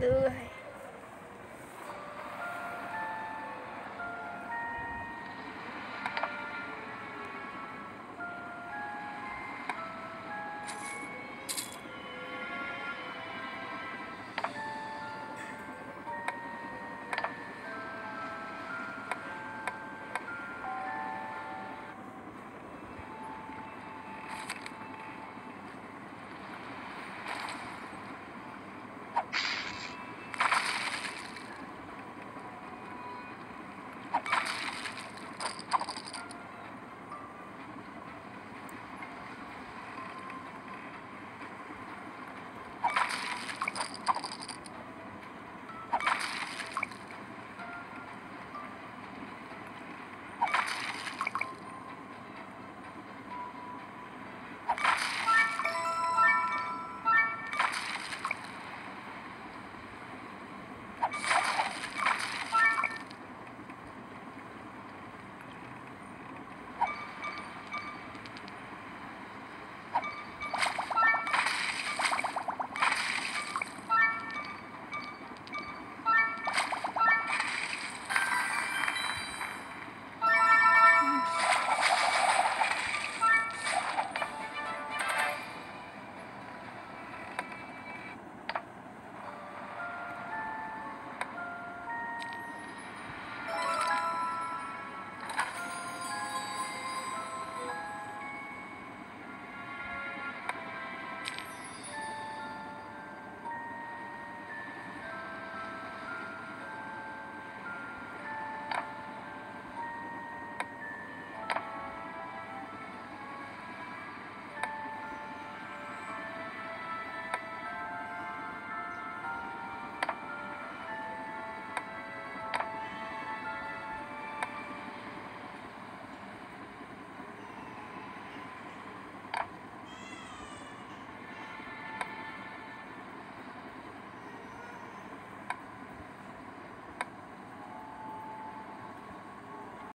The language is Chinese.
对。